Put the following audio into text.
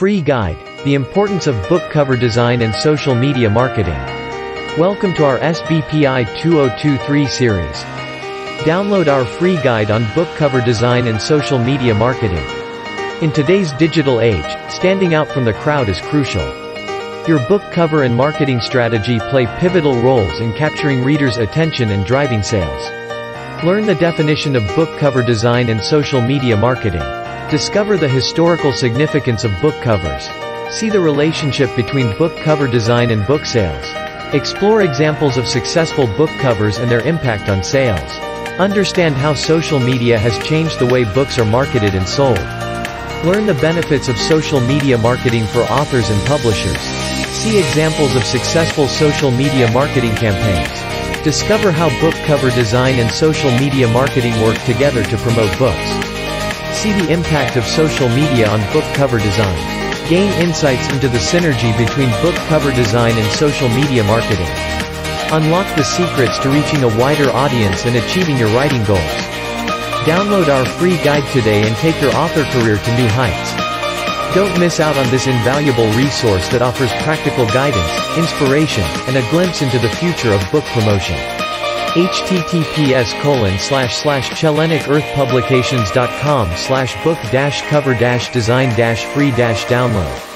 Free Guide, The Importance of Book Cover Design and Social Media Marketing. Welcome to our SBPI 2023 series. Download our free guide on book cover design and social media marketing. In today's digital age, standing out from the crowd is crucial. Your book cover and marketing strategy play pivotal roles in capturing readers' attention and driving sales. Learn the definition of book cover design and social media marketing. Discover the historical significance of book covers. See the relationship between book cover design and book sales. Explore examples of successful book covers and their impact on sales. Understand how social media has changed the way books are marketed and sold. Learn the benefits of social media marketing for authors and publishers. See examples of successful social media marketing campaigns. Discover how book cover design and social media marketing work together to promote books. See the impact of social media on book cover design. Gain insights into the synergy between book cover design and social media marketing. Unlock the secrets to reaching a wider audience and achieving your writing goals. Download our free guide today and take your author career to new heights. Don't miss out on this invaluable resource that offers practical guidance, inspiration, and a glimpse into the future of book promotion https colon slash slash celenicearthpublications.com slash book dash cover dash design dash free dash download